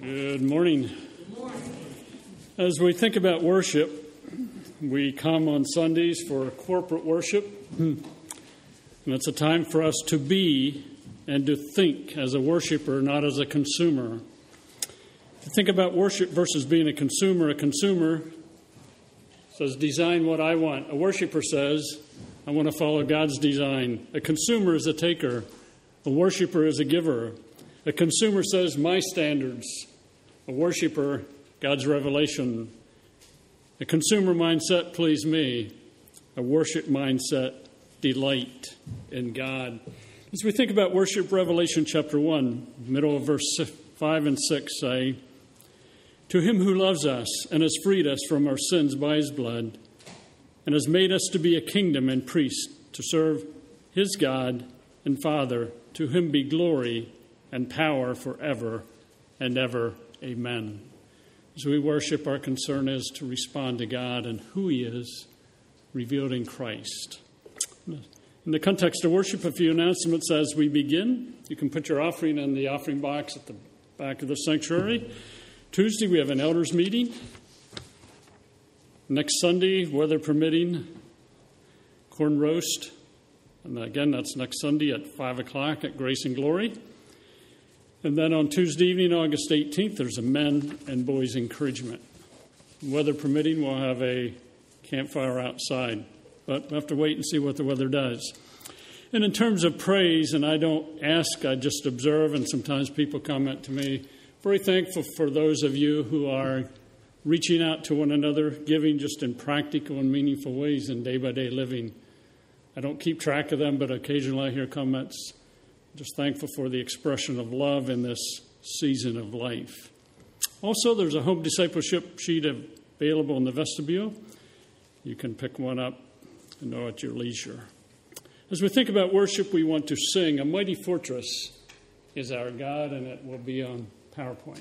Good morning. As we think about worship, we come on Sundays for corporate worship. And it's a time for us to be and to think as a worshiper, not as a consumer. To think about worship versus being a consumer, a consumer says, Design what I want. A worshiper says, I want to follow God's design. A consumer is a taker, a worshiper is a giver. A consumer says, My standards. A worshiper, God's revelation. A consumer mindset, please me. A worship mindset, delight in God. As we think about worship, Revelation chapter 1, middle of verse 5 and 6 say, To him who loves us and has freed us from our sins by his blood, and has made us to be a kingdom and priests to serve his God and Father, to him be glory and power forever and ever. Amen. As we worship, our concern is to respond to God and who He is, revealed in Christ. In the context of worship, a few announcements as we begin. You can put your offering in the offering box at the back of the sanctuary. Tuesday, we have an elders meeting. Next Sunday, weather permitting, corn roast. And again, that's next Sunday at 5 o'clock at Grace and Glory. And then on Tuesday evening, August 18th, there's a men and boys encouragement. Weather permitting, we'll have a campfire outside, but we'll have to wait and see what the weather does. And in terms of praise, and I don't ask, I just observe, and sometimes people comment to me, very thankful for those of you who are reaching out to one another, giving just in practical and meaningful ways in day by day living. I don't keep track of them, but occasionally I hear comments just thankful for the expression of love in this season of life. Also, there's a home discipleship sheet available in the vestibule. You can pick one up and know at your leisure. As we think about worship, we want to sing A Mighty Fortress is Our God, and it will be on PowerPoint.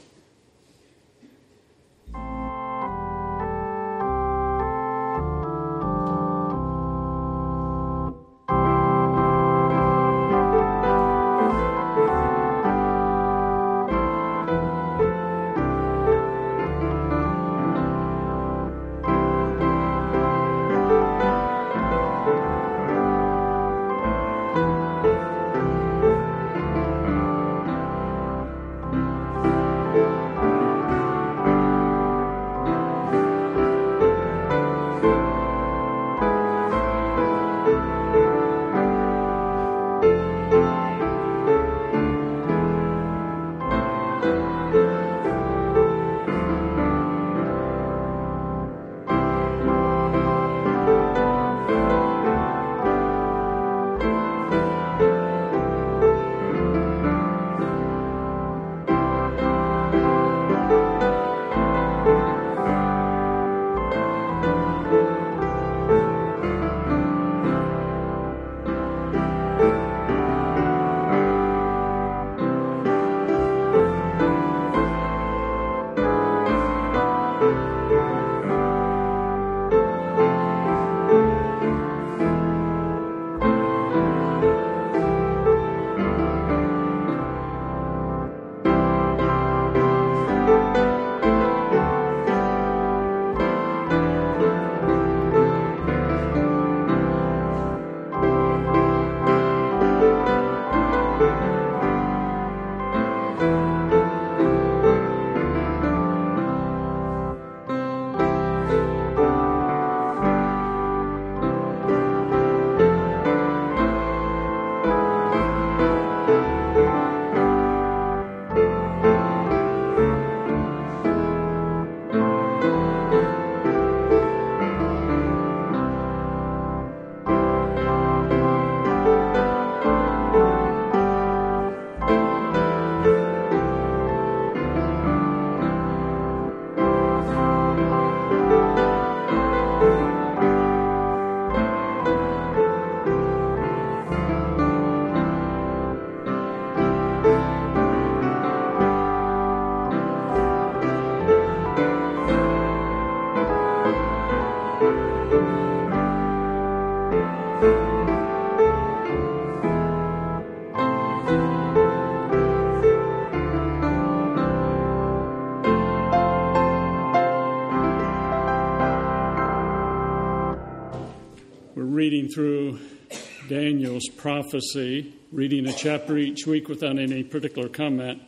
Prophecy, reading a chapter each week without any particular comment.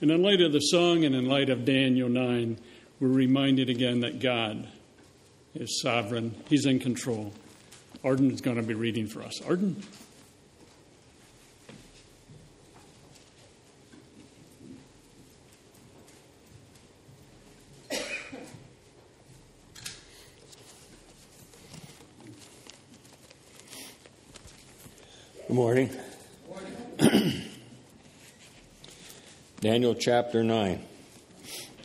And in light of the song and in light of Daniel 9, we're reminded again that God is sovereign, He's in control. Arden is going to be reading for us. Arden? Good morning. Daniel chapter 9.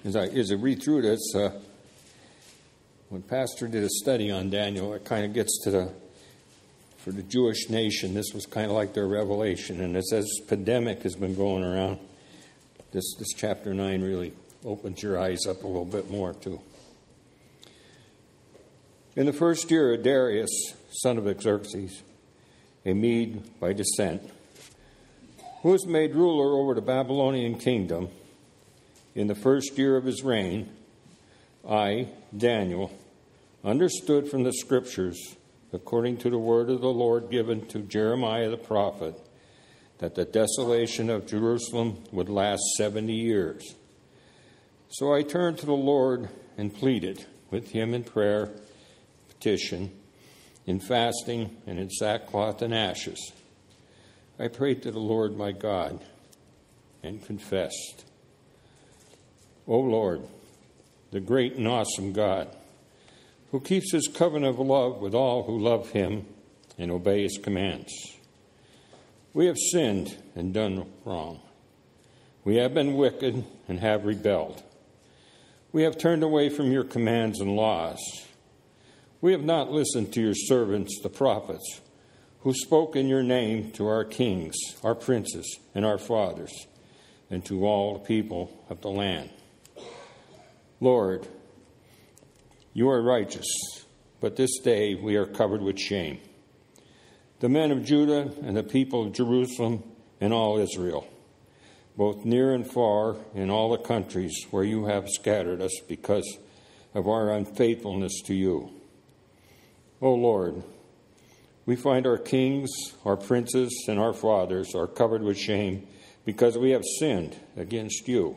As I, as I read through this, uh, when Pastor did a study on Daniel, it kind of gets to the, for the Jewish nation, this was kind of like their revelation. And as this pandemic has been going around, this, this chapter 9 really opens your eyes up a little bit more, too. In the first year of Darius, son of Xerxes, a Mede by descent, who was made ruler over the Babylonian kingdom in the first year of his reign, I, Daniel, understood from the scriptures, according to the word of the Lord given to Jeremiah the prophet, that the desolation of Jerusalem would last 70 years. So I turned to the Lord and pleaded with him in prayer, petition, in fasting and in sackcloth and ashes. I prayed to the Lord my God and confessed, O Lord, the great and awesome God, who keeps his covenant of love with all who love him and obey his commands. We have sinned and done wrong. We have been wicked and have rebelled. We have turned away from your commands and laws. We have not listened to your servants, the prophets, who spoke in your name to our kings, our princes, and our fathers, and to all the people of the land. Lord, you are righteous, but this day we are covered with shame. The men of Judah and the people of Jerusalem and all Israel, both near and far in all the countries where you have scattered us because of our unfaithfulness to you. O Lord, we find our kings, our princes, and our fathers are covered with shame because we have sinned against you.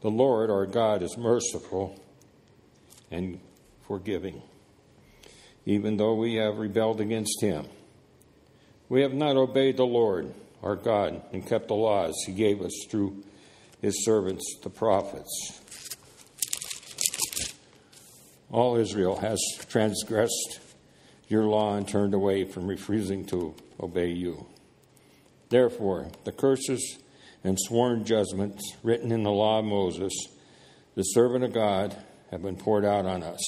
The Lord our God is merciful and forgiving, even though we have rebelled against him. We have not obeyed the Lord our God and kept the laws he gave us through his servants, the prophets. All Israel has transgressed your law and turned away from refusing to obey you. Therefore, the curses and sworn judgments written in the law of Moses, the servant of God, have been poured out on us.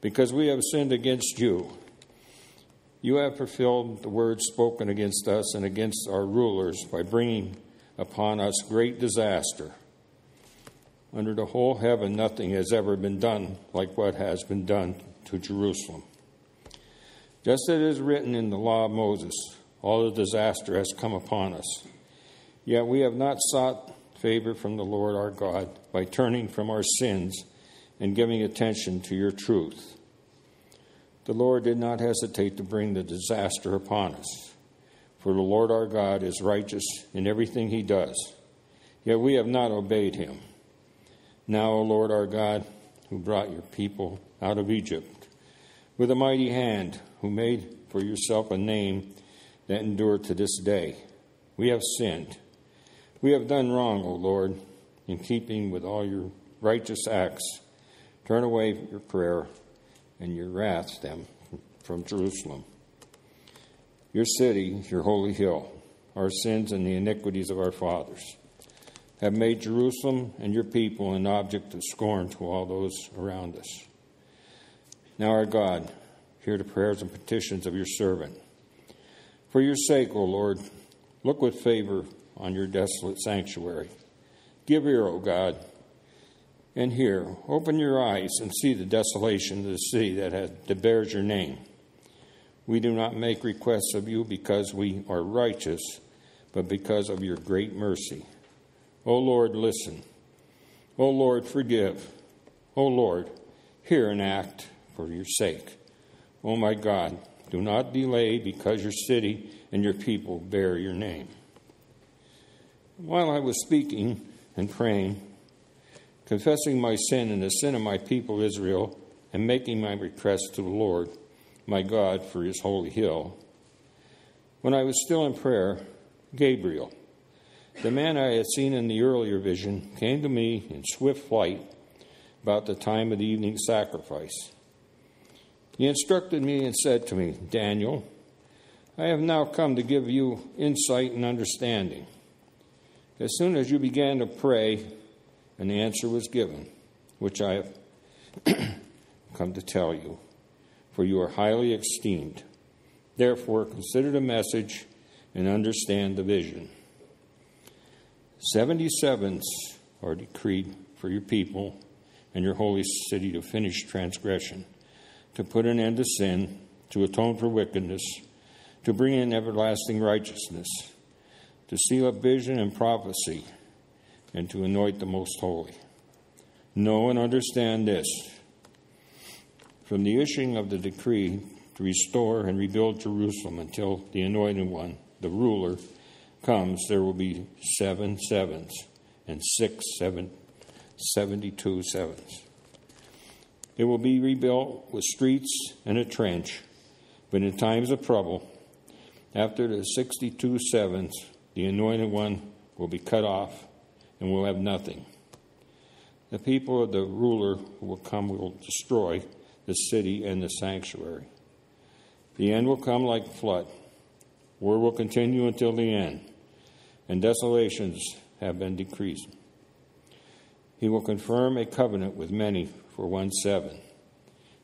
Because we have sinned against you, you have fulfilled the words spoken against us and against our rulers by bringing upon us great disaster under the whole heaven, nothing has ever been done like what has been done to Jerusalem. Just as it is written in the law of Moses, all the disaster has come upon us. Yet we have not sought favor from the Lord our God by turning from our sins and giving attention to your truth. The Lord did not hesitate to bring the disaster upon us, for the Lord our God is righteous in everything he does. Yet we have not obeyed him. Now, O Lord our God, who brought your people out of Egypt with a mighty hand, who made for yourself a name that endured to this day, we have sinned. We have done wrong, O Lord, in keeping with all your righteous acts. Turn away your prayer and your wrath them from Jerusalem. Your city, your holy hill, our sins and the iniquities of our fathers have made Jerusalem and your people an object of scorn to all those around us. Now, our God, hear the prayers and petitions of your servant. For your sake, O Lord, look with favor on your desolate sanctuary. Give ear, O God, and hear. Open your eyes and see the desolation of the city that, has, that bears your name. We do not make requests of you because we are righteous, but because of your great mercy. O Lord, listen. O Lord, forgive. O Lord, hear and act for your sake. O my God, do not delay because your city and your people bear your name. While I was speaking and praying, confessing my sin and the sin of my people Israel, and making my request to the Lord, my God, for his holy hill, when I was still in prayer, Gabriel, the man I had seen in the earlier vision, came to me in swift flight about the time of the evening sacrifice. He instructed me and said to me, Daniel, I have now come to give you insight and understanding. As soon as you began to pray, the answer was given, which I have come to tell you, for you are highly esteemed. Therefore, consider the message and understand the vision. Seventy sevens are decreed for your people and your holy city to finish transgression, to put an end to sin, to atone for wickedness, to bring in everlasting righteousness, to seal up vision and prophecy, and to anoint the most holy. Know and understand this. From the issuing of the decree to restore and rebuild Jerusalem until the anointed one, the ruler, comes, there will be seven sevens and six seven, 72 sevens. It will be rebuilt with streets and a trench, but in times of trouble, after the 62 sevens, the anointed one will be cut off and will have nothing. The people of the ruler who will come will destroy the city and the sanctuary. The end will come like flood. War will continue until the end, and desolations have been decreased. He will confirm a covenant with many for one seven.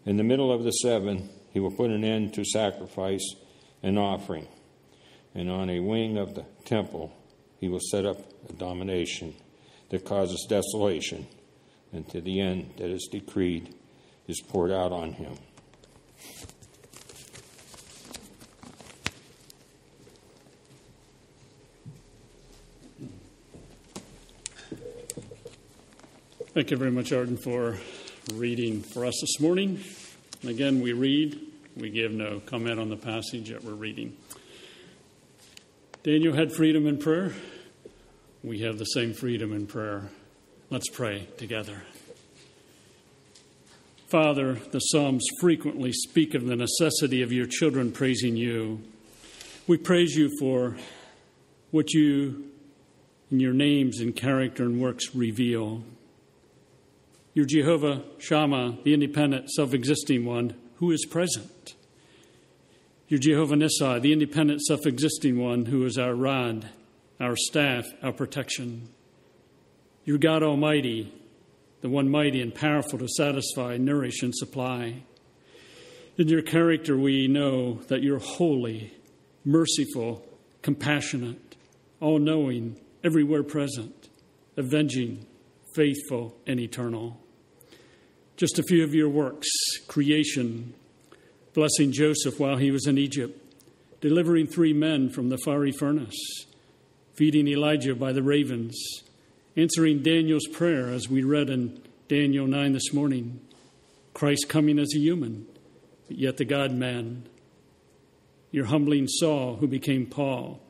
In the middle of the seven, he will put an end to sacrifice and offering. And on a wing of the temple, he will set up a domination that causes desolation, and to the end that is decreed is poured out on him. Thank you very much, Arden, for reading for us this morning. Again, we read, we give no comment on the passage that we're reading. Daniel had freedom in prayer. We have the same freedom in prayer. Let's pray together. Father, the Psalms frequently speak of the necessity of your children praising you. We praise you for what you, in your names and character and works, reveal. You're Jehovah Shammah, the independent, self existing one who is present. You're Jehovah Nissi, the independent, self existing one who is our rod, our staff, our protection. You're God Almighty, the one mighty and powerful to satisfy, nourish, and supply. In your character, we know that you're holy, merciful, compassionate, all knowing, everywhere present, avenging, faithful, and eternal. Just a few of your works. Creation, blessing Joseph while he was in Egypt, delivering three men from the fiery furnace, feeding Elijah by the ravens, answering Daniel's prayer as we read in Daniel 9 this morning, Christ coming as a human, but yet the God man, your humbling Saul who became Paul,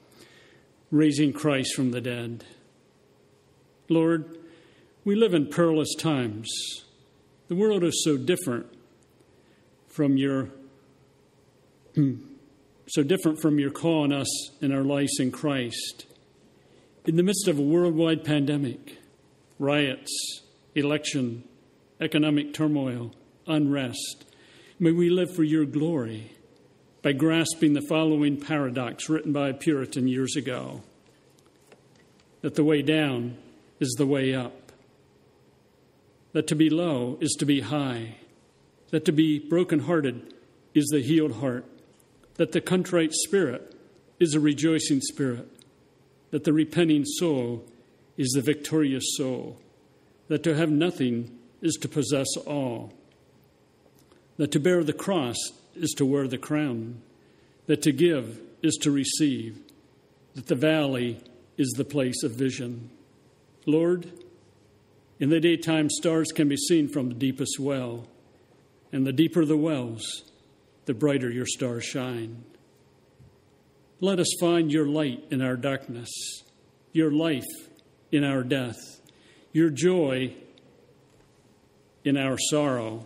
raising Christ from the dead. Lord, we live in perilous times the world is so different from your hmm, so different from your call on us in our lives in Christ. In the midst of a worldwide pandemic, riots, election, economic turmoil, unrest, may we live for your glory by grasping the following paradox written by a Puritan years ago that the way down is the way up that to be low is to be high, that to be brokenhearted is the healed heart, that the contrite spirit is a rejoicing spirit, that the repenting soul is the victorious soul, that to have nothing is to possess all, that to bear the cross is to wear the crown, that to give is to receive, that the valley is the place of vision. Lord, in the daytime, stars can be seen from the deepest well, and the deeper the wells, the brighter your stars shine. Let us find your light in our darkness, your life in our death, your joy in our sorrow,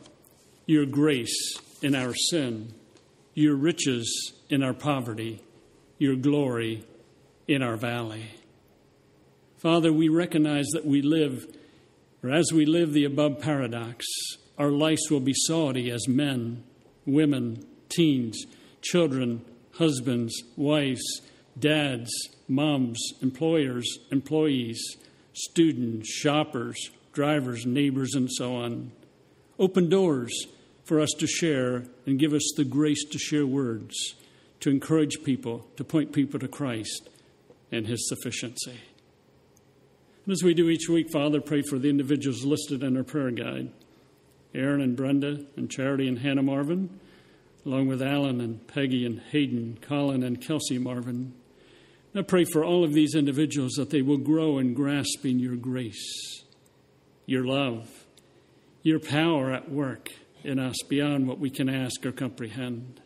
your grace in our sin, your riches in our poverty, your glory in our valley. Father, we recognize that we live, or as we live the above paradox, our lives will be salty as men, women, teens, children, husbands, wives, dads, moms, employers, employees, students, shoppers, drivers, neighbors, and so on. Open doors for us to share and give us the grace to share words, to encourage people, to point people to Christ and His sufficiency. As we do each week, Father, pray for the individuals listed in our prayer guide Aaron and Brenda, and Charity and Hannah Marvin, along with Alan and Peggy and Hayden, Colin and Kelsey Marvin. I pray for all of these individuals that they will grow in grasping your grace, your love, your power at work in us beyond what we can ask or comprehend.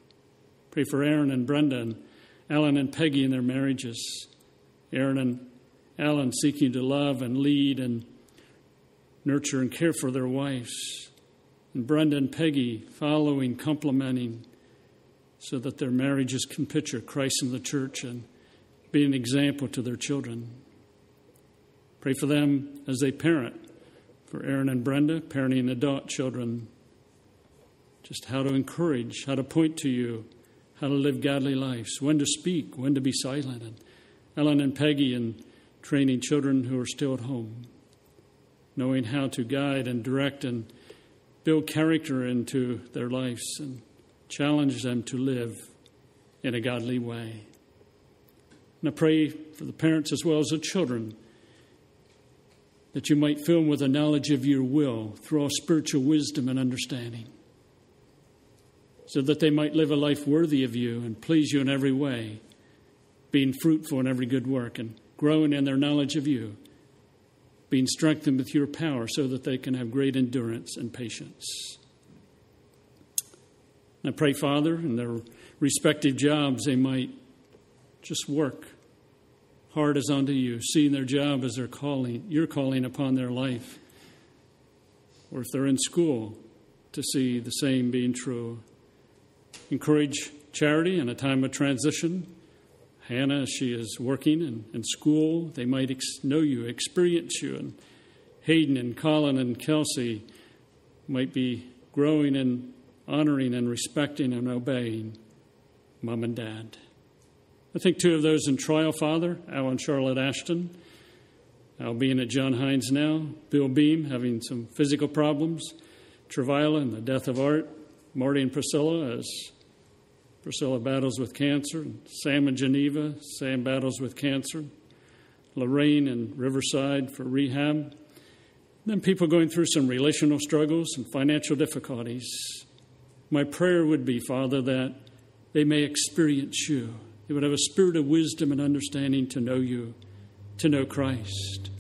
Pray for Aaron and Brenda and Alan and Peggy in their marriages. Aaron and Alan seeking to love and lead and nurture and care for their wives. And Brenda and Peggy following, complimenting, so that their marriages can picture Christ in the church and be an example to their children. Pray for them as they parent, for Aaron and Brenda, parenting adult children just how to encourage, how to point to you, how to live godly lives, when to speak, when to be silent. And Alan and Peggy and training children who are still at home, knowing how to guide and direct and build character into their lives and challenge them to live in a godly way. And I pray for the parents as well as the children that you might fill them with a knowledge of your will through all spiritual wisdom and understanding so that they might live a life worthy of you and please you in every way, being fruitful in every good work and growing in their knowledge of you, being strengthened with your power so that they can have great endurance and patience. And I pray, Father, in their respective jobs, they might just work hard as unto you, seeing their job as their calling, your calling upon their life. Or if they're in school, to see the same being true encourage charity in a time of transition. Hannah, she is working in, in school. They might ex- know you, experience you. And Hayden and Colin and Kelsey might be growing and honoring and respecting and obeying mom and dad. I think two of those in trial, Father, Al and Charlotte Ashton. Al being at John Hines now, Bill Beam having some physical problems, Travaila and the death of Art, Marty and Priscilla as Priscilla battles with cancer, Sam in Geneva, Sam battles with cancer, Lorraine in Riverside for rehab. Then people going through some relational struggles and financial difficulties. My prayer would be, Father, that they may experience you. They would have a spirit of wisdom and understanding to know you, to know Christ.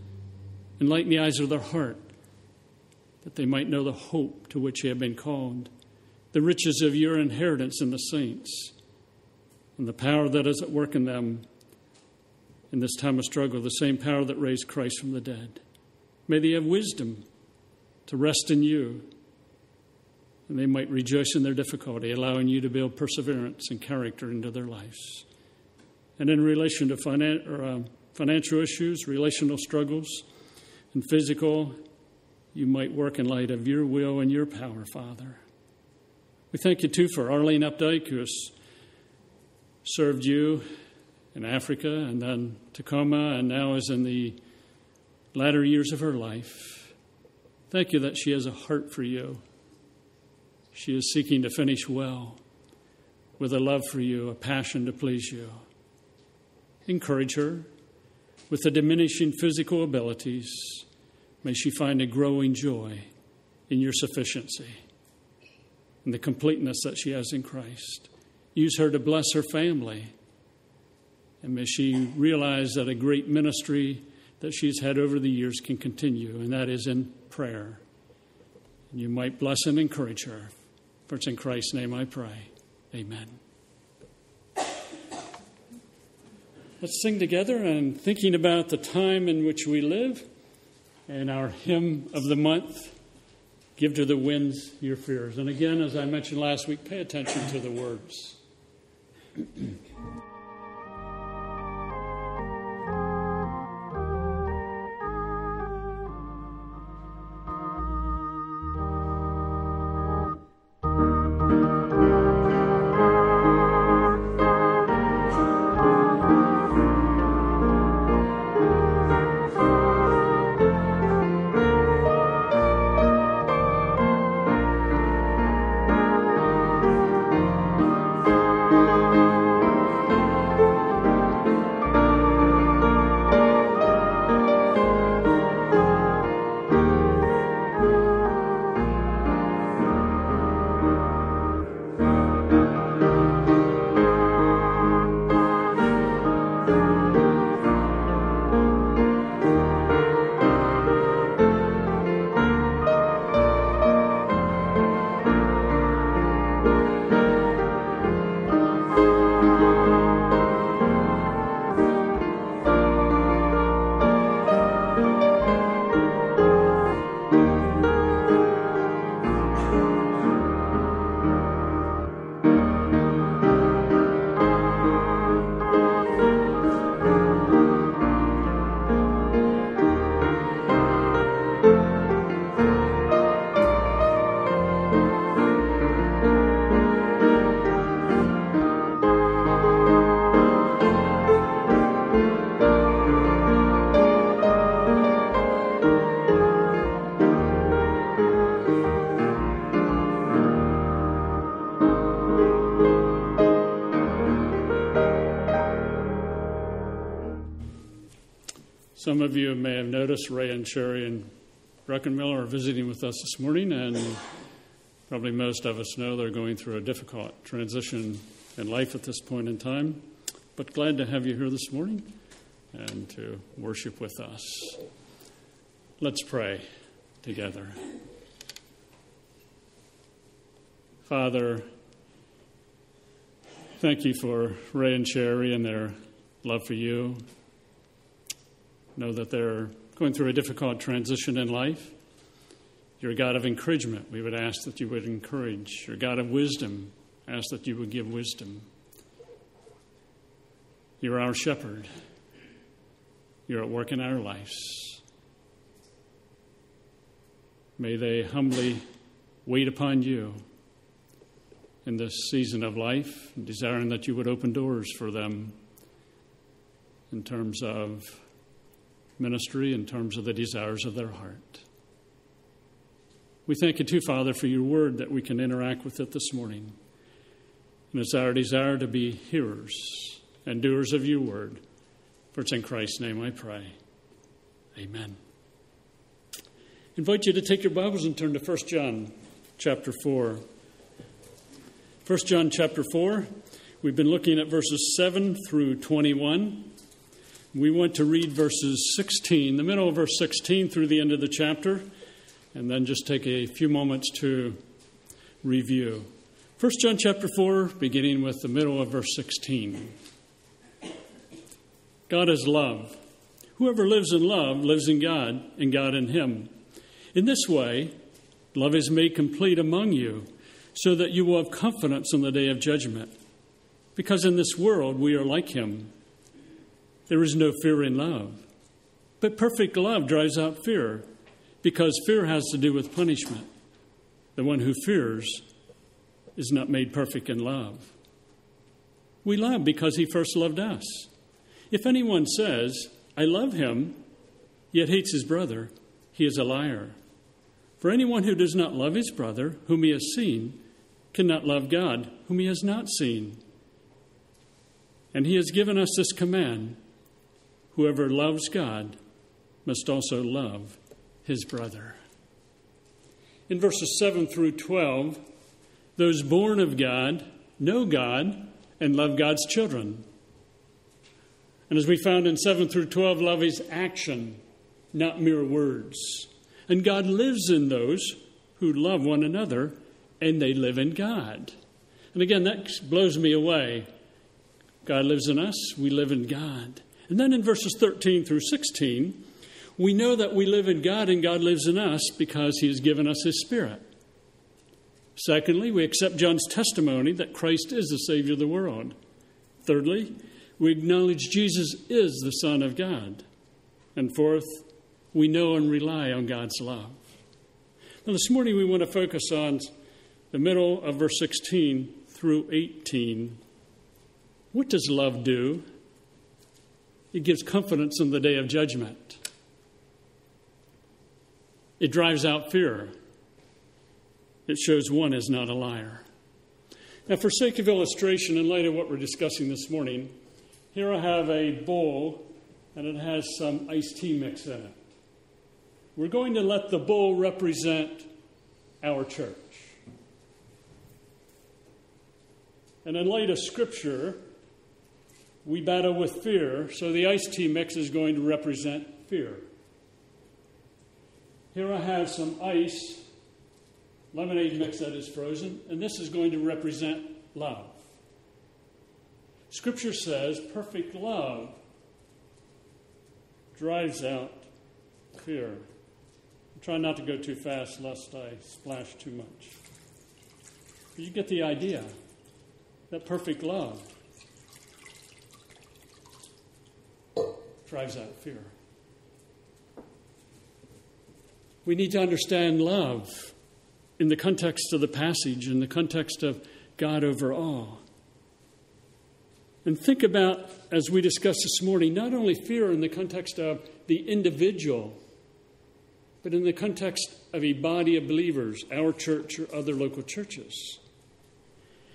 Enlighten the eyes of their heart, that they might know the hope to which they have been called the riches of your inheritance in the saints, and the power that is at work in them in this time of struggle, the same power that raised Christ from the dead. May they have wisdom to rest in you, and they might rejoice in their difficulty, allowing you to build perseverance and character into their lives. And in relation to finan- or, uh, financial issues, relational struggles, and physical, you might work in light of your will and your power, Father. We thank you too for Arlene Updike, who has served you in Africa and then Tacoma, and now is in the latter years of her life. Thank you that she has a heart for you. She is seeking to finish well with a love for you, a passion to please you. Encourage her with the diminishing physical abilities. May she find a growing joy in your sufficiency and the completeness that she has in Christ. Use her to bless her family. And may she realize that a great ministry that she's had over the years can continue, and that is in prayer. And you might bless and encourage her. For it's in Christ's name I pray. Amen. Let's sing together and thinking about the time in which we live and our hymn of the month Give to the winds your fears. And again, as I mentioned last week, pay attention to the words. Some of you may have noticed Ray and Sherry and Breckenmiller are visiting with us this morning, and probably most of us know they're going through a difficult transition in life at this point in time. But glad to have you here this morning and to worship with us. Let's pray together. Father, thank you for Ray and Sherry and their love for you know that they're going through a difficult transition in life. You're a God of encouragement. We would ask that you would encourage. You're a God of wisdom. Ask that you would give wisdom. You're our shepherd. You're at work in our lives. May they humbly wait upon you in this season of life, desiring that you would open doors for them in terms of ministry in terms of the desires of their heart. We thank you too, Father, for your word that we can interact with it this morning. And it's our desire to be hearers and doers of your word. For it's in Christ's name I pray. Amen. I invite you to take your Bibles and turn to 1 John chapter 4. 1 John chapter 4. We've been looking at verses 7 through 21. We want to read verses 16, the middle of verse 16 through the end of the chapter, and then just take a few moments to review. 1 John chapter 4, beginning with the middle of verse 16. God is love. Whoever lives in love lives in God, and God in him. In this way, love is made complete among you, so that you will have confidence on the day of judgment. Because in this world we are like him. There is no fear in love. But perfect love drives out fear because fear has to do with punishment. The one who fears is not made perfect in love. We love because he first loved us. If anyone says, I love him, yet hates his brother, he is a liar. For anyone who does not love his brother, whom he has seen, cannot love God, whom he has not seen. And he has given us this command Whoever loves God must also love his brother. In verses 7 through 12, those born of God know God and love God's children. And as we found in 7 through 12, love is action, not mere words. And God lives in those who love one another and they live in God. And again, that blows me away. God lives in us, we live in God. And then in verses 13 through 16, we know that we live in God and God lives in us because he has given us his Spirit. Secondly, we accept John's testimony that Christ is the Savior of the world. Thirdly, we acknowledge Jesus is the Son of God. And fourth, we know and rely on God's love. Now, this morning we want to focus on the middle of verse 16 through 18. What does love do? It gives confidence in the day of judgment. It drives out fear. It shows one is not a liar. Now, for sake of illustration, in light of what we're discussing this morning, here I have a bowl and it has some iced tea mix in it. We're going to let the bowl represent our church. And in light of Scripture, we battle with fear, so the iced tea mix is going to represent fear. Here I have some ice, lemonade mix that is frozen, and this is going to represent love. Scripture says perfect love drives out fear. I'm trying not to go too fast lest I splash too much. But you get the idea that perfect love drives out fear. We need to understand love in the context of the passage, in the context of God over all. And think about, as we discussed this morning, not only fear in the context of the individual, but in the context of a body of believers, our church or other local churches.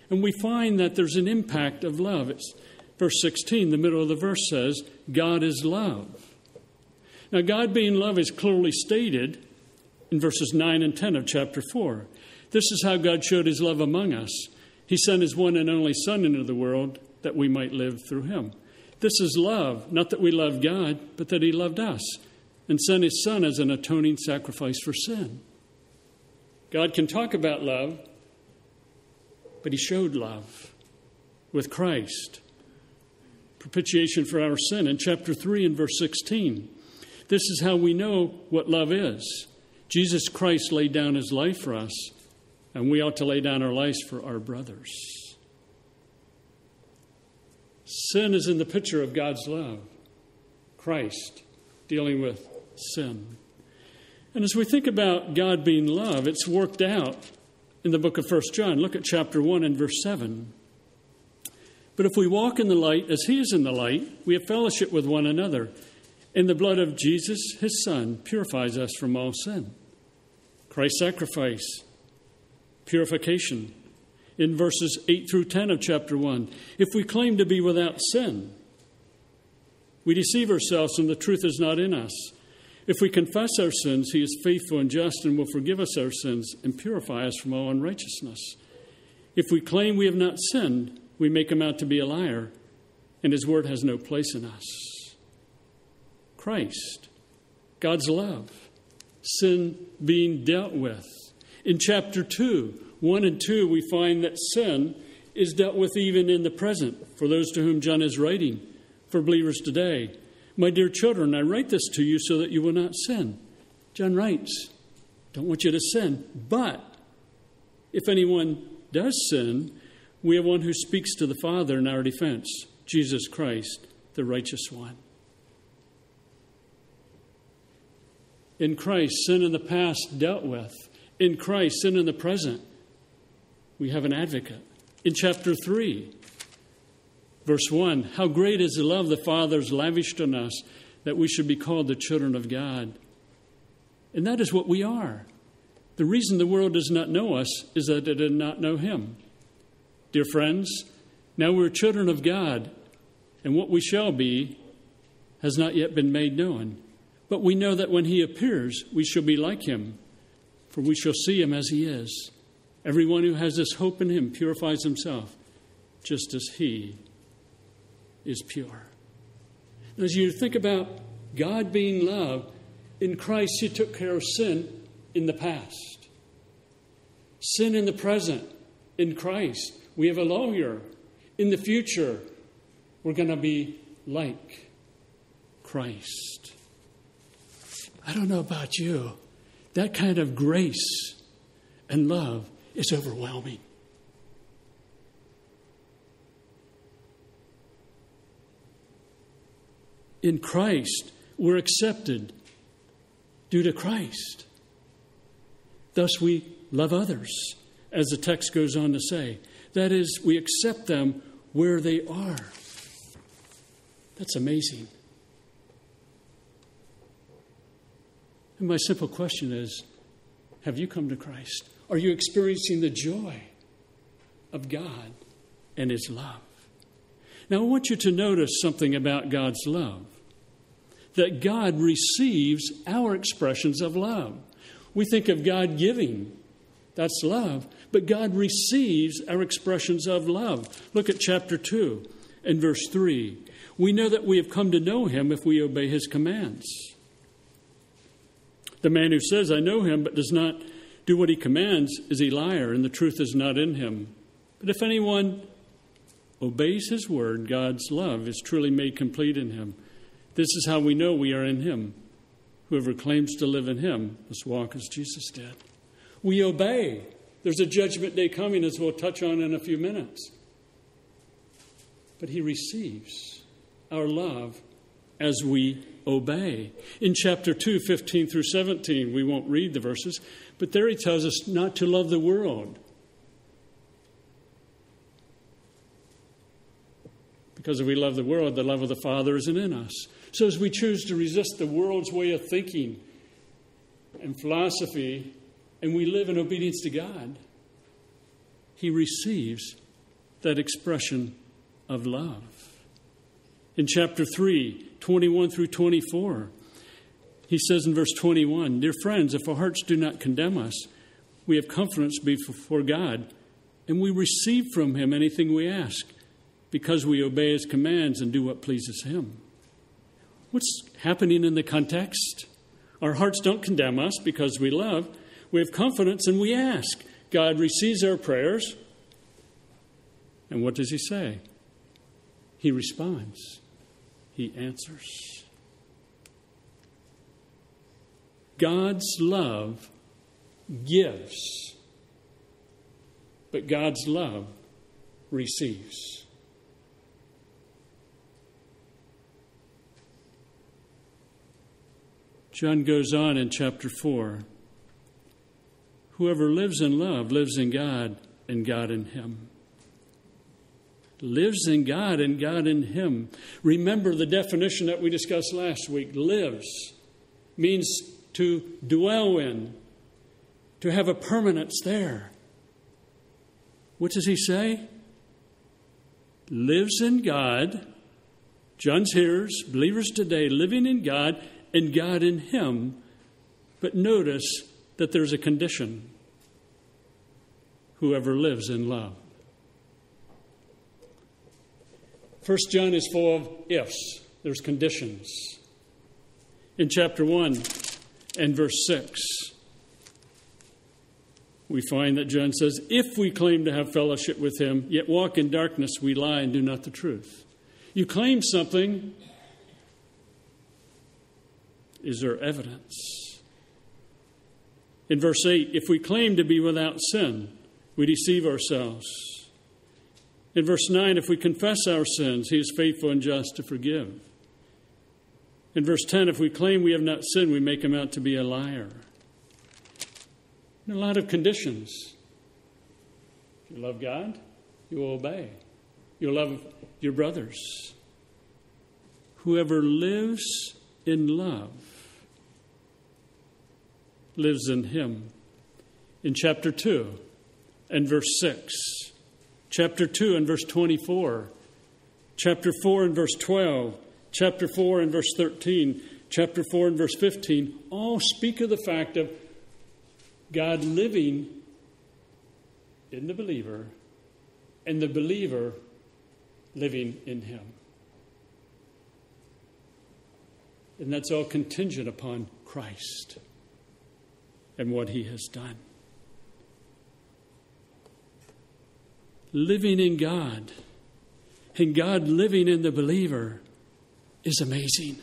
And we find that there's an impact of love. It's verse 16, the middle of the verse says, God is love. Now, God being love is clearly stated in verses 9 and 10 of chapter 4. This is how God showed his love among us. He sent his one and only Son into the world that we might live through him. This is love, not that we love God, but that he loved us and sent his Son as an atoning sacrifice for sin. God can talk about love, but he showed love with Christ. Propitiation for our sin in chapter 3 and verse 16. This is how we know what love is. Jesus Christ laid down his life for us, and we ought to lay down our lives for our brothers. Sin is in the picture of God's love. Christ dealing with sin. And as we think about God being love, it's worked out in the book of 1 John. Look at chapter 1 and verse 7. But if we walk in the light as he is in the light, we have fellowship with one another. And the blood of Jesus, his Son, purifies us from all sin. Christ's sacrifice, purification. In verses 8 through 10 of chapter 1, if we claim to be without sin, we deceive ourselves and the truth is not in us. If we confess our sins, he is faithful and just and will forgive us our sins and purify us from all unrighteousness. If we claim we have not sinned, we make him out to be a liar, and his word has no place in us. Christ, God's love, sin being dealt with. In chapter 2, 1 and 2, we find that sin is dealt with even in the present for those to whom John is writing, for believers today. My dear children, I write this to you so that you will not sin. John writes, Don't want you to sin, but if anyone does sin, we have one who speaks to the Father in our defense Jesus Christ, the righteous one. In Christ, sin in the past dealt with. In Christ, sin in the present, we have an advocate. In chapter 3, verse 1, how great is the love the Father has lavished on us that we should be called the children of God. And that is what we are. The reason the world does not know us is that it did not know Him. Dear friends, now we're children of God, and what we shall be has not yet been made known. But we know that when he appears, we shall be like him, for we shall see him as he is. Everyone who has this hope in him purifies himself, just as he is pure. As you think about God being love, in Christ he took care of sin in the past, sin in the present, in Christ We have a lawyer. In the future, we're going to be like Christ. I don't know about you. That kind of grace and love is overwhelming. In Christ, we're accepted due to Christ. Thus, we love others, as the text goes on to say. That is, we accept them where they are. That's amazing. And my simple question is Have you come to Christ? Are you experiencing the joy of God and His love? Now, I want you to notice something about God's love that God receives our expressions of love. We think of God giving, that's love, but God receives our expressions of love. Look at chapter 2 and verse 3. We know that we have come to know Him if we obey His commands. The man who says, I know Him, but does not do what He commands, is a liar, and the truth is not in him. But if anyone obeys His word, God's love is truly made complete in him. This is how we know we are in Him. Whoever claims to live in Him must walk as Jesus did. We obey. There's a judgment day coming, as we'll touch on in a few minutes. But He receives our love as we obey. In chapter 2, 15 through 17, we won't read the verses, but there he tells us not to love the world. Because if we love the world, the love of the Father isn't in us. So, as we choose to resist the world's way of thinking and philosophy, and we live in obedience to God, He receives that expression of love. In chapter 3, 21 through 24, he says in verse 21 Dear friends, if our hearts do not condemn us, we have confidence before God, and we receive from Him anything we ask, because we obey His commands and do what pleases Him. What's happening in the context? Our hearts don't condemn us because we love. We have confidence and we ask. God receives our prayers. And what does He say? He responds, He answers. God's love gives, but God's love receives. John goes on in chapter 4 Whoever lives in love lives in God and God in him. Lives in God and God in him. Remember the definition that we discussed last week lives means to dwell in, to have a permanence there. What does he say? Lives in God. John's hearers, believers today, living in God and God in him. But notice that there's a condition whoever lives in love. First John is full of ifs, there's conditions. In chapter 1 and verse 6, we find that John says, If we claim to have fellowship with him, yet walk in darkness, we lie and do not the truth. You claim something, is there evidence? In verse 8, if we claim to be without sin, we deceive ourselves. In verse 9, if we confess our sins, he is faithful and just to forgive. In verse 10, if we claim we have not sinned, we make him out to be a liar. A lot of conditions. If you love God, you will obey. You'll love your brothers. Whoever lives in love lives in him. In chapter 2 and verse 6, chapter 2 and verse 24, chapter 4 and verse 12, chapter 4 and verse 13, chapter 4 and verse 15 all speak of the fact of God living in the believer and the believer living in him. And that's all contingent upon Christ and what he has done. living in God and God living in the believer is amazing.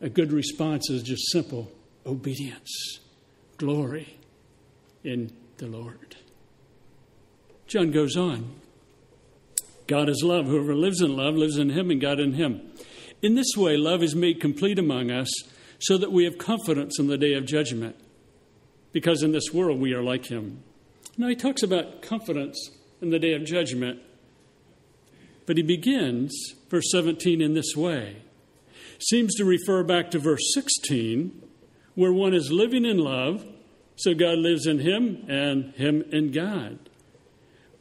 A good response is just simple obedience, glory in the Lord. John goes on God is love. Whoever lives in love lives in him and God in him. In this way, love is made complete among us so that we have confidence in the day of judgment, because in this world we are like him. Now, he talks about confidence in the day of judgment, but he begins verse 17 in this way. Seems to refer back to verse 16, where one is living in love, so God lives in him and him in God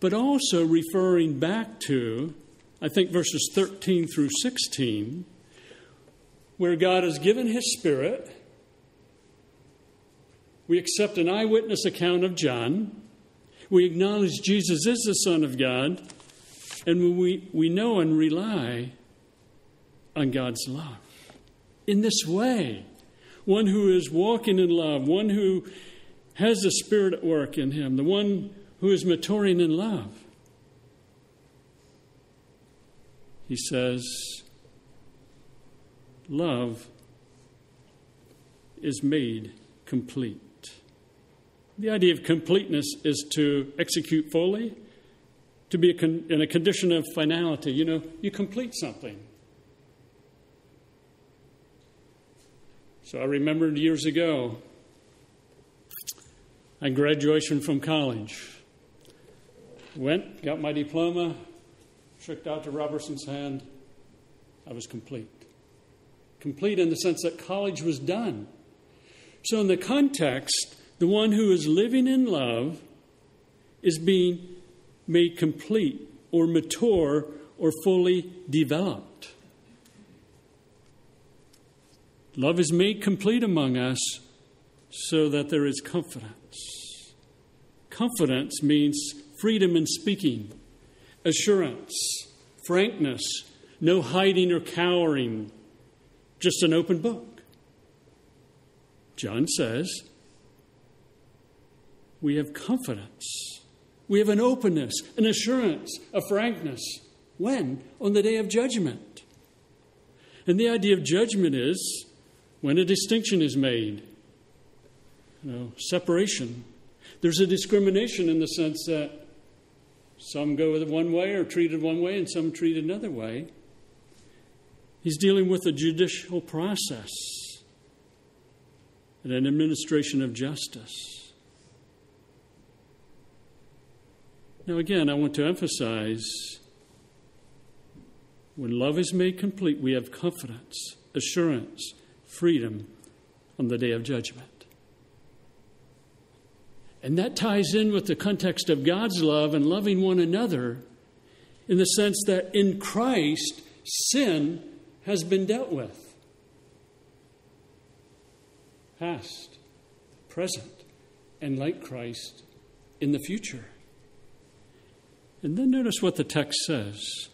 but also referring back to, I think, verses 13 through 16, where God has given His Spirit. We accept an eyewitness account of John. We acknowledge Jesus is the Son of God. And we, we know and rely on God's love. In this way, one who is walking in love, one who has the Spirit at work in him, the one who is maturing in love. He says, Love is made complete. The idea of completeness is to execute fully, to be in a condition of finality. You know, you complete something. So I remembered years ago, I graduation from college. Went, got my diploma, shook Dr. Robertson's hand. I was complete. Complete in the sense that college was done. So, in the context, the one who is living in love is being made complete or mature or fully developed. Love is made complete among us so that there is confidence. Confidence means freedom in speaking, assurance, frankness, no hiding or cowering, just an open book. John says, we have confidence. We have an openness, an assurance, a frankness. When? On the day of judgment. And the idea of judgment is when a distinction is made, you know, separation. There's a discrimination in the sense that some go one way or treated one way, and some treated another way. He's dealing with a judicial process and an administration of justice. Now, again, I want to emphasize when love is made complete, we have confidence, assurance, freedom on the day of judgment. And that ties in with the context of God's love and loving one another in the sense that in Christ, sin has been dealt with. Past, present, and like Christ in the future. And then notice what the text says.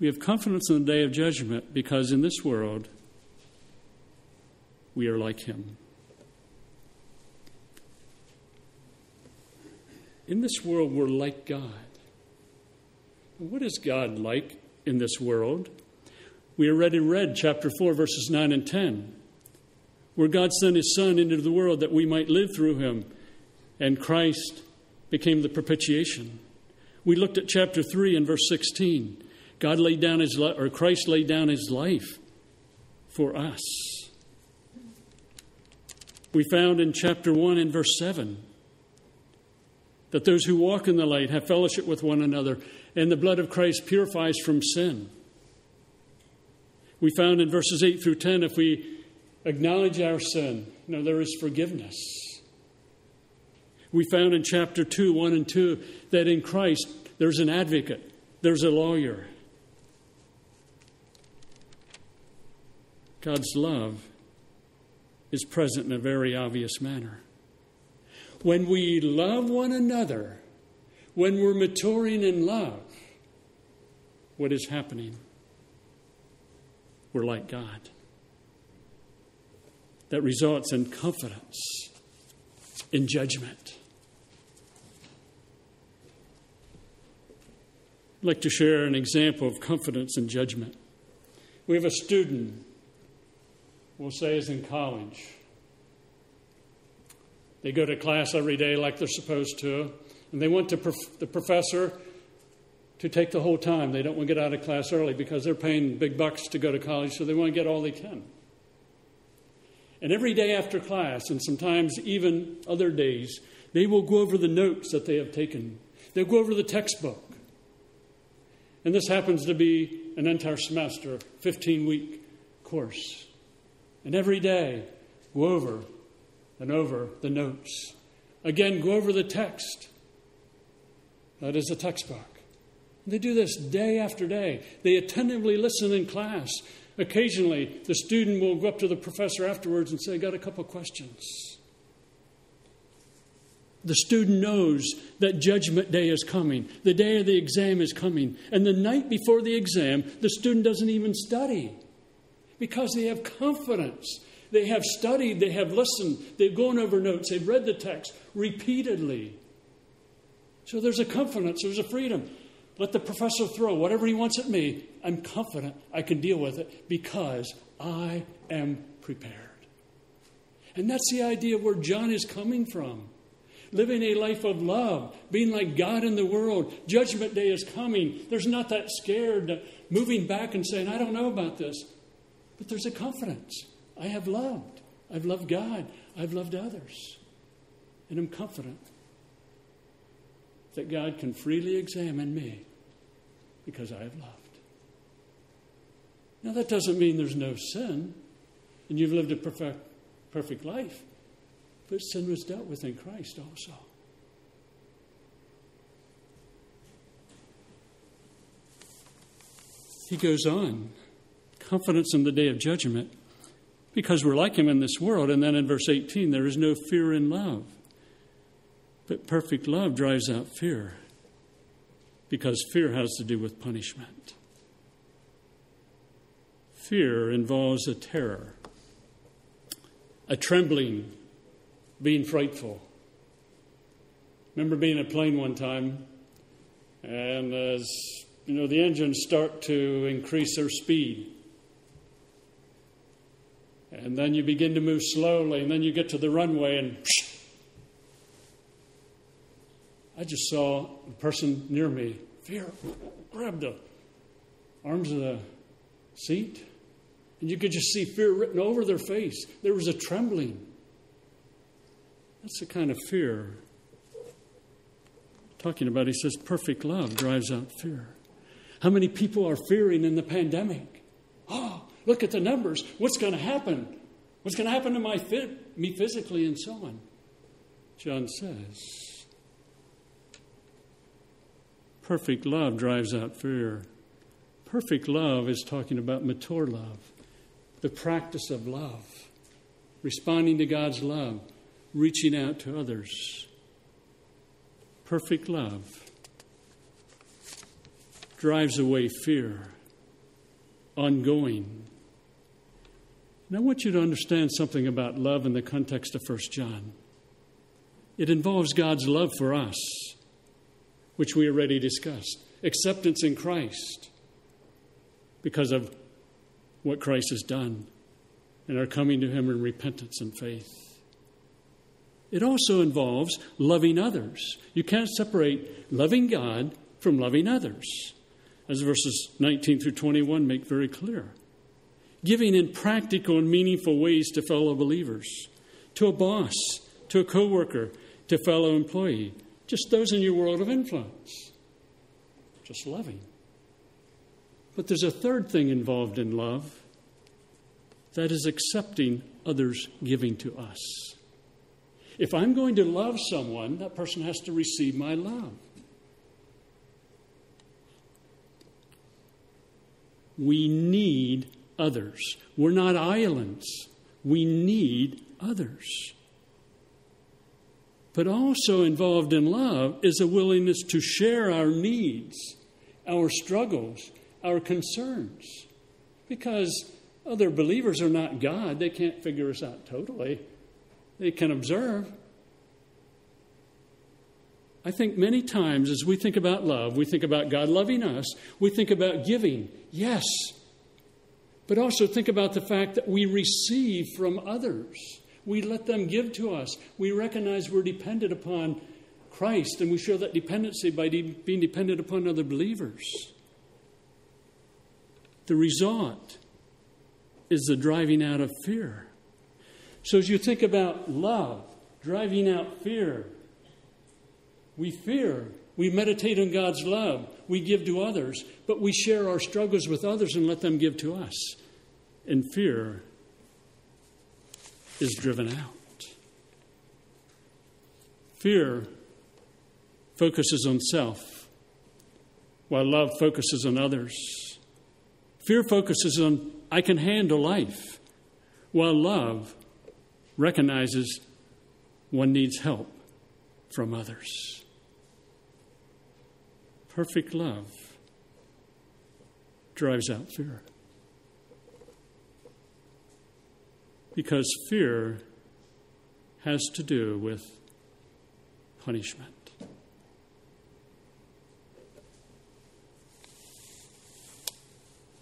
We have confidence in the day of judgment because in this world we are like him. In this world, we're like God. What is God like in this world? We already read chapter 4, verses 9 and 10, where God sent his Son into the world that we might live through him, and Christ became the propitiation. We looked at chapter 3 and verse 16. God laid down his life, or Christ laid down his life for us. We found in chapter 1 and verse 7 that those who walk in the light have fellowship with one another, and the blood of Christ purifies from sin. We found in verses 8 through 10 if we acknowledge our sin, no, there is forgiveness. We found in chapter 2, 1 and 2, that in Christ there's an advocate, there's a lawyer. God's love is present in a very obvious manner when we love one another, when we're maturing in love, what is happening? We're like God. That results in confidence, in judgment. I'd like to share an example of confidence in judgment. We have a student, we'll say, is in college. They go to class every day like they're supposed to, and they want prof- the professor to take the whole time. They don't want to get out of class early because they're paying big bucks to go to college, so they want to get all they can. And every day after class, and sometimes even other days, they will go over the notes that they have taken. They'll go over the textbook. And this happens to be an entire semester, 15 week course. And every day, go over and over the notes. Again, go over the text. That is a textbook. They do this day after day. They attentively listen in class. Occasionally, the student will go up to the professor afterwards and say, I got a couple questions. The student knows that judgment day is coming, the day of the exam is coming. And the night before the exam, the student doesn't even study because they have confidence. They have studied, they have listened, they've gone over notes, they've read the text repeatedly. So there's a confidence, there's a freedom. Let the professor throw whatever he wants at me. I'm confident I can deal with it because I am prepared. And that's the idea where John is coming from. Living a life of love, being like God in the world. Judgment day is coming. There's not that scared, uh, moving back and saying, I don't know about this. But there's a confidence. I have loved. I've loved God. I've loved others. And I'm confident that God can freely examine me because I have loved. Now, that doesn't mean there's no sin and you've lived a perfect, perfect life, but sin was dealt with in Christ also. He goes on confidence in the day of judgment because we're like him in this world. And then in verse 18, there is no fear in love. But perfect love drives out fear because fear has to do with punishment. Fear involves a terror, a trembling, being frightful. Remember being in a plane one time, and as you know, the engines start to increase their speed. And then you begin to move slowly, and then you get to the runway, and psh, I just saw a person near me, fear, grabbed the arms of the seat, and you could just see fear written over their face. There was a trembling. That's the kind of fear. Talking about, he says, perfect love drives out fear. How many people are fearing in the pandemic? Oh, look at the numbers. What's going to happen? What's going to happen to my me physically and so on? John says, Perfect love drives out fear. Perfect love is talking about mature love, the practice of love, responding to God's love, reaching out to others. Perfect love drives away fear, ongoing. And I want you to understand something about love in the context of 1 John. It involves God's love for us which we already discussed acceptance in Christ because of what Christ has done and our coming to Him in repentance and faith. It also involves loving others. You can't separate loving God from loving others, as verses 19 through 21 make very clear. Giving in practical and meaningful ways to fellow believers, to a boss, to a coworker, to fellow employee, just those in your world of influence. Just loving. But there's a third thing involved in love that is accepting others giving to us. If I'm going to love someone, that person has to receive my love. We need others. We're not islands. We need others. But also involved in love is a willingness to share our needs, our struggles, our concerns. Because other believers are not God. They can't figure us out totally. They can observe, I think many times as we think about love, we think about God loving us, we think about giving, yes, but also think about the fact that we receive from others. We let them give to us. We recognize we're dependent upon Christ, and we show that dependency by de- being dependent upon other believers. The result is the driving out of fear. So, as you think about love, driving out fear, we fear. We meditate on God's love. We give to others, but we share our struggles with others and let them give to us. And fear is driven out. Fear focuses on self, while love focuses on others. Fear focuses on, I can handle life, while love recognizes one needs help from others perfect love drives out fear. Because fear has to do with punishment.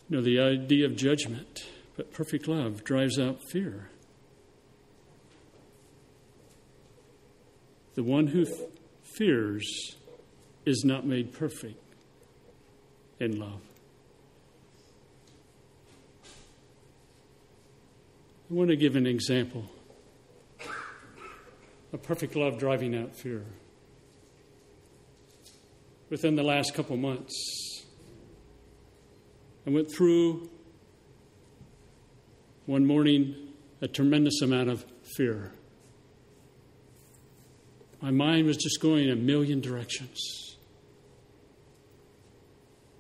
You know, the idea of judgment, but perfect love drives out fear. The one who f- fears is not made perfect in love. I want to give an example of perfect love driving out fear. Within the last couple months, I went through one morning a tremendous amount of fear. My mind was just going a million directions.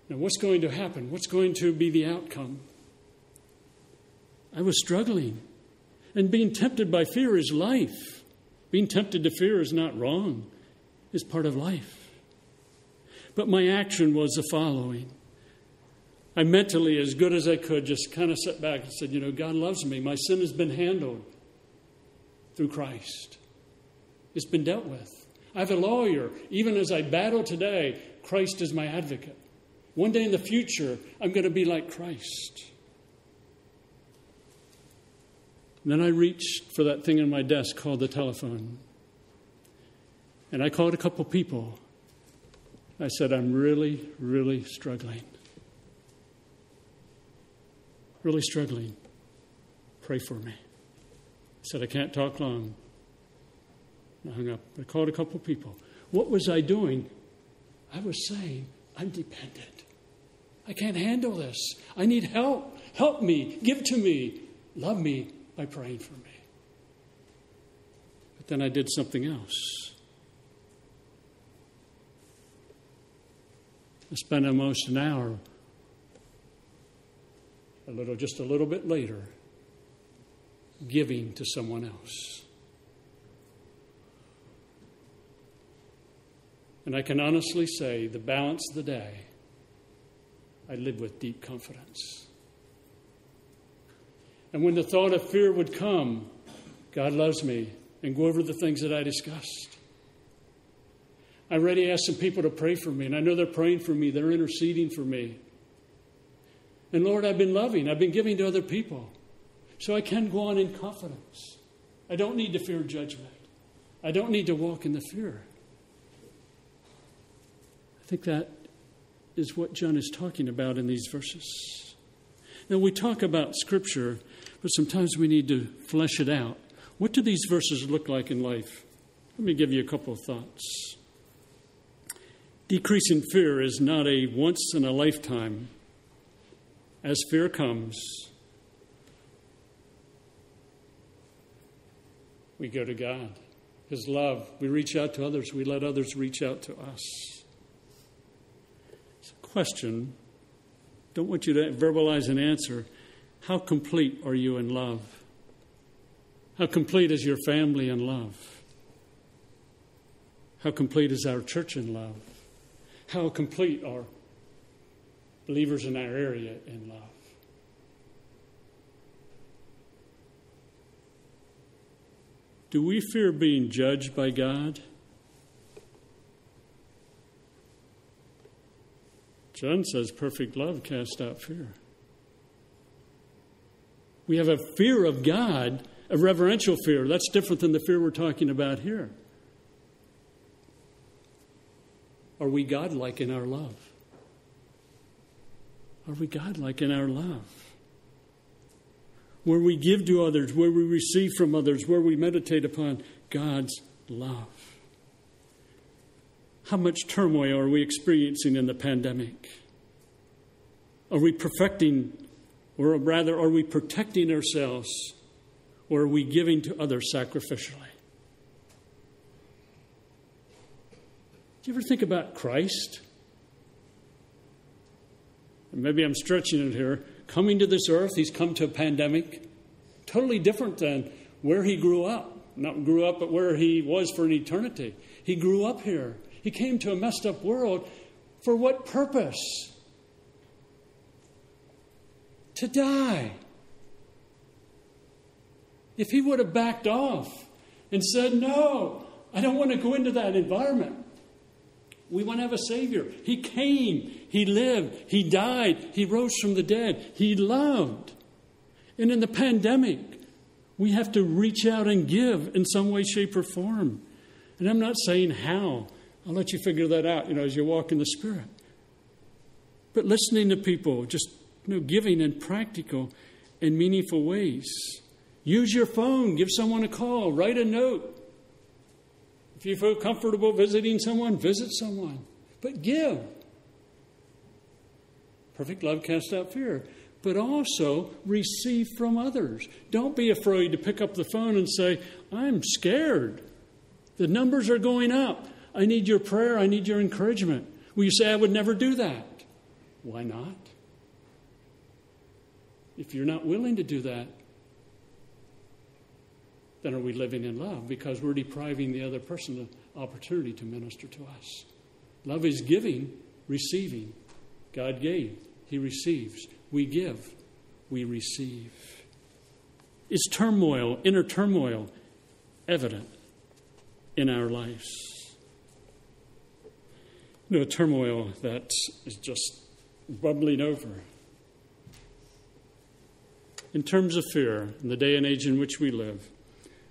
Now, what's going to happen? What's going to be the outcome? I was struggling. And being tempted by fear is life. Being tempted to fear is not wrong, it's part of life. But my action was the following I mentally, as good as I could, just kind of sat back and said, You know, God loves me. My sin has been handled through Christ, it's been dealt with. I have a lawyer. Even as I battle today, Christ is my advocate. One day in the future, I'm going to be like Christ. And then I reached for that thing on my desk called the telephone. And I called a couple people. I said, I'm really, really struggling. Really struggling. Pray for me. I said, I can't talk long. I hung up. I called a couple people. What was I doing? I was saying, I'm dependent. I can't handle this. I need help. Help me. Give to me. Love me by praying for me. But then I did something else. I spent almost an hour, a little, just a little bit later, giving to someone else. And I can honestly say the balance of the day I live with deep confidence. And when the thought of fear would come, God loves me, and go over the things that I discussed. I already asked some people to pray for me, and I know they're praying for me, they're interceding for me. And Lord, I've been loving, I've been giving to other people. So I can go on in confidence. I don't need to fear judgment, I don't need to walk in the fear. I think that is what John is talking about in these verses. Now, we talk about Scripture, but sometimes we need to flesh it out. What do these verses look like in life? Let me give you a couple of thoughts. Decreasing fear is not a once in a lifetime. As fear comes, we go to God. His love, we reach out to others, we let others reach out to us question. Don't want you to verbalize an answer. How complete are you in love? How complete is your family in love? How complete is our church in love? How complete are believers in our area in love? Do we fear being judged by God? John says perfect love casts out fear. We have a fear of God, a reverential fear. That's different than the fear we're talking about here. Are we godlike in our love? Are we godlike in our love? Where we give to others, where we receive from others, where we meditate upon God's love. How much turmoil are we experiencing in the pandemic? Are we perfecting, or rather, are we protecting ourselves, or are we giving to others sacrificially? Do you ever think about Christ? Maybe I'm stretching it here. Coming to this earth, he's come to a pandemic, totally different than where he grew up. Not grew up, but where he was for an eternity. He grew up here. He came to a messed up world. For what purpose? To die. If he would have backed off and said, No, I don't want to go into that environment, we want to have a Savior. He came, He lived, He died, He rose from the dead, He loved. And in the pandemic, we have to reach out and give in some way, shape, or form. And I'm not saying how. I'll let you figure that out, you know, as you walk in the Spirit. But listening to people, just you know, giving in practical and meaningful ways. Use your phone, give someone a call, write a note, if you feel comfortable visiting someone, visit someone. But give. Perfect love casts out fear. But also receive from others. Don't be afraid to pick up the phone and say, I'm scared. The numbers are going up. I need your prayer. I need your encouragement. Will you say, I would never do that? Why not? If you're not willing to do that, then are we living in love? Because we're depriving the other person the opportunity to minister to us. Love is giving, receiving. God gave, He receives. We give, we receive. Is turmoil, inner turmoil, evident in our lives? You know, turmoil that is just bubbling over. In terms of fear, in the day and age in which we live,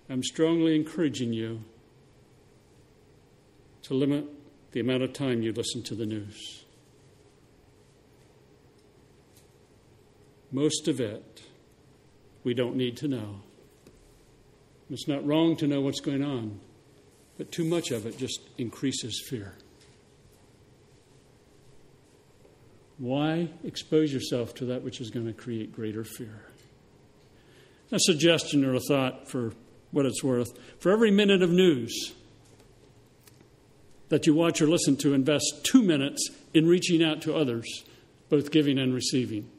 I'm strongly encouraging you to limit the amount of time you listen to the news. Most of it we don't need to know. It's not wrong to know what's going on, but too much of it just increases fear. Why expose yourself to that which is going to create greater fear? A suggestion or a thought for what it's worth. For every minute of news that you watch or listen to, invest two minutes in reaching out to others, both giving and receiving.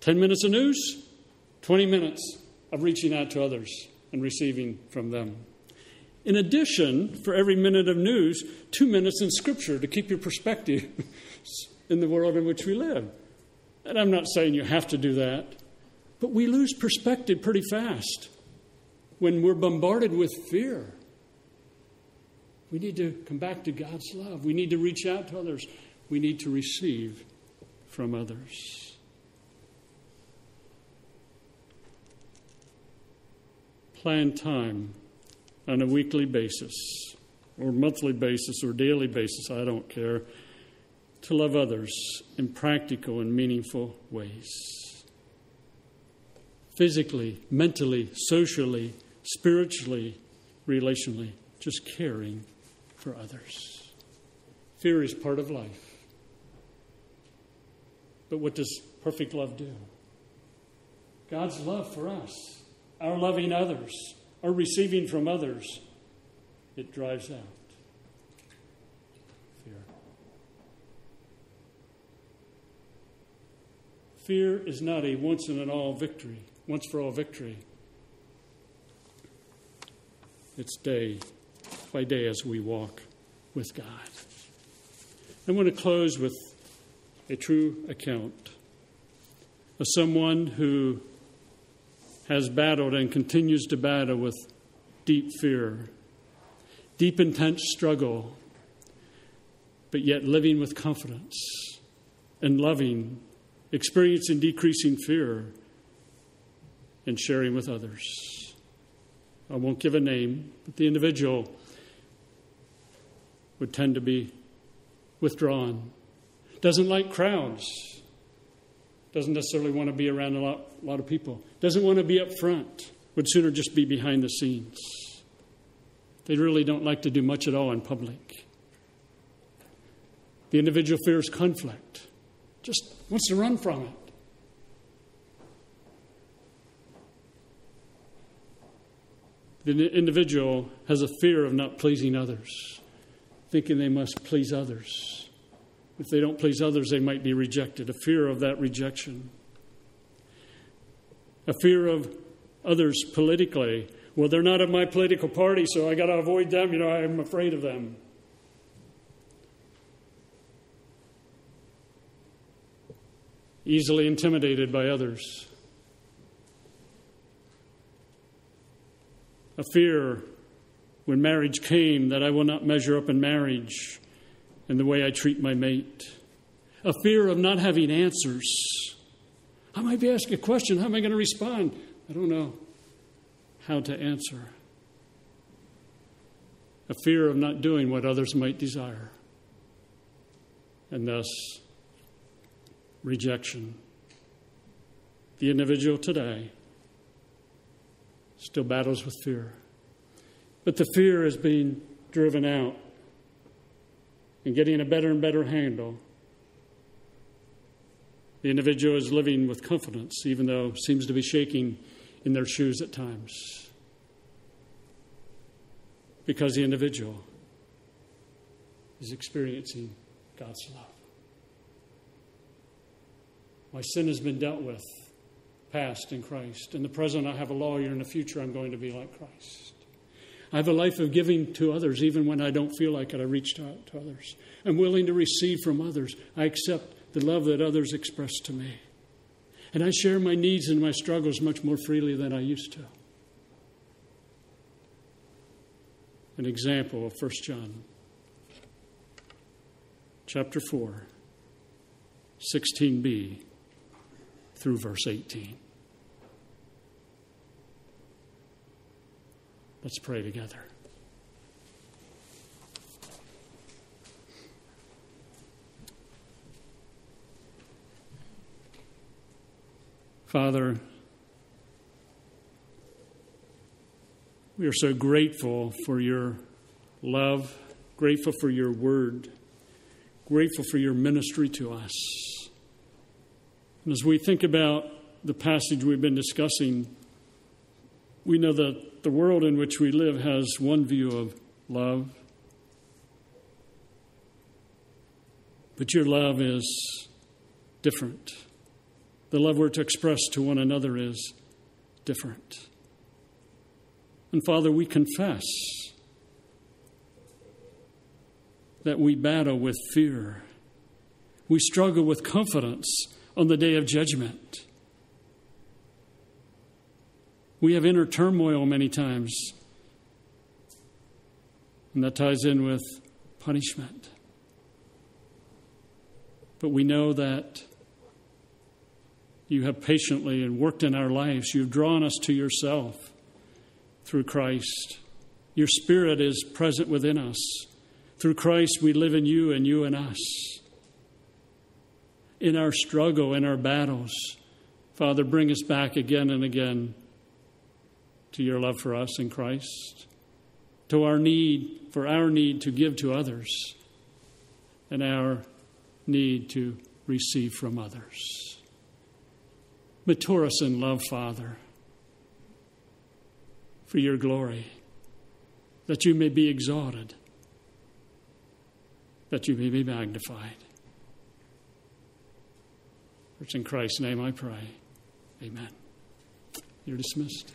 10 minutes of news, 20 minutes of reaching out to others and receiving from them. In addition, for every minute of news, two minutes in Scripture to keep your perspective in the world in which we live. And I'm not saying you have to do that. But we lose perspective pretty fast when we're bombarded with fear. We need to come back to God's love. We need to reach out to others. We need to receive from others. Plan time on a weekly basis, or monthly basis, or daily basis, I don't care, to love others in practical and meaningful ways physically, mentally, socially, spiritually, relationally, just caring for others. Fear is part of life. But what does perfect love do? God's love for us, our loving others, our receiving from others, it drives out Fear is not a once and an all victory once for all victory. It's day by day as we walk with God. I want to close with a true account of someone who has battled and continues to battle with deep fear, deep, intense struggle, but yet living with confidence and loving, experiencing decreasing fear, and sharing with others. I won't give a name, but the individual would tend to be withdrawn, doesn't like crowds, doesn't necessarily want to be around a lot, a lot of people, doesn't want to be up front, would sooner just be behind the scenes. They really don't like to do much at all in public. The individual fears conflict, just wants to run from it. The individual has a fear of not pleasing others, thinking they must please others. If they don't please others, they might be rejected, a fear of that rejection. A fear of others politically. Well, they're not of my political party, so I got to avoid them. You know, I'm afraid of them. Easily intimidated by others. A fear when marriage came that I will not measure up in marriage in the way I treat my mate. A fear of not having answers. I might be asking a question. How am I going to respond? I don't know how to answer. A fear of not doing what others might desire. And thus, rejection. The individual today still battles with fear. But the fear is being driven out and getting a better and better handle. The individual is living with confidence, even though seems to be shaking in their shoes at times. Because the individual is experiencing God's love. My sin has been dealt with, past in Christ. In the present, I have a lawyer. In the future, I'm going to be like Christ. I have a life of giving to others, even when I don't feel like it. I reach out to others. I'm willing to receive from others. I accept the love that others express to me. And I share my needs and my struggles much more freely than I used to. An example of 1 John chapter 4, 16b through verse 18. Let's pray together. Father, we are so grateful for your love, grateful for your word, grateful for your ministry to us. As we think about the passage we've been discussing, we know that the world in which we live has one view of love. But your love is different the love we're to express to one another is different. And Father, we confess that we battle with fear. We struggle with confidence on the day of judgment. We have inner turmoil many times, and that ties in with punishment. But we know that you have patiently and worked in our lives. You've drawn us to yourself through Christ. Your Spirit is present within us. Through Christ, we live in you and you in us. In our struggle, in our battles, Father, bring us back again and again to your love for us in Christ, to our need, for our need to give to others, and our need to receive from others. Mature us in love, Father, for your glory, that you may be exalted, that you may be magnified. It's in Christ's name I pray. Amen. You're dismissed.